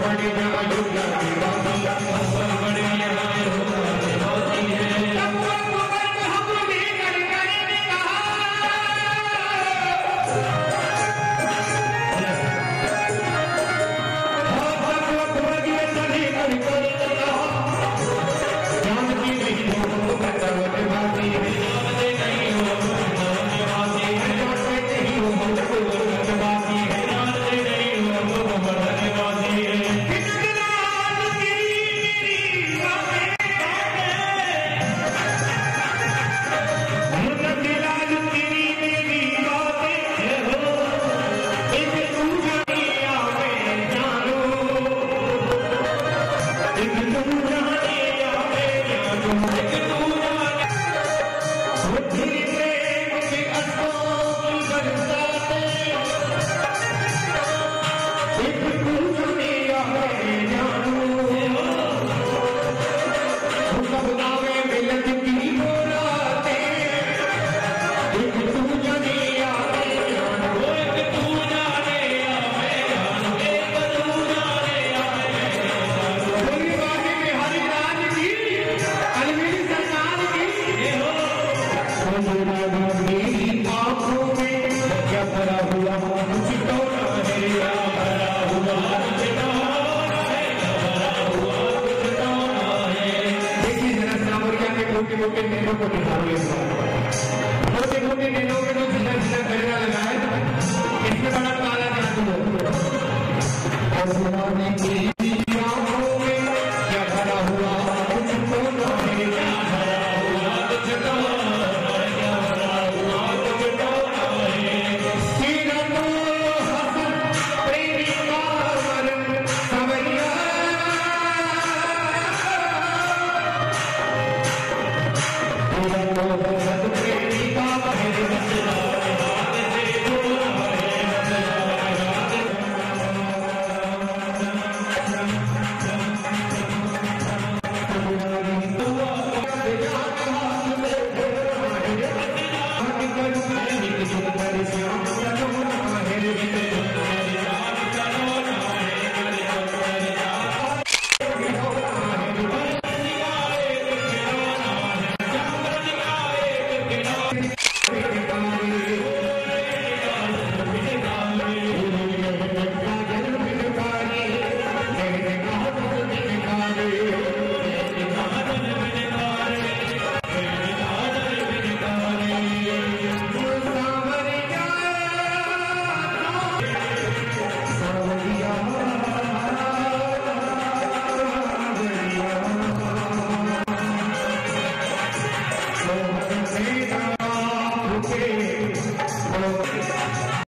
everybody, never do को निकालो इस बार मोटे मोटे नैनो के लोग जिला जिला गजरा लगाए इसमें बड़ा काला जादू है और Oh,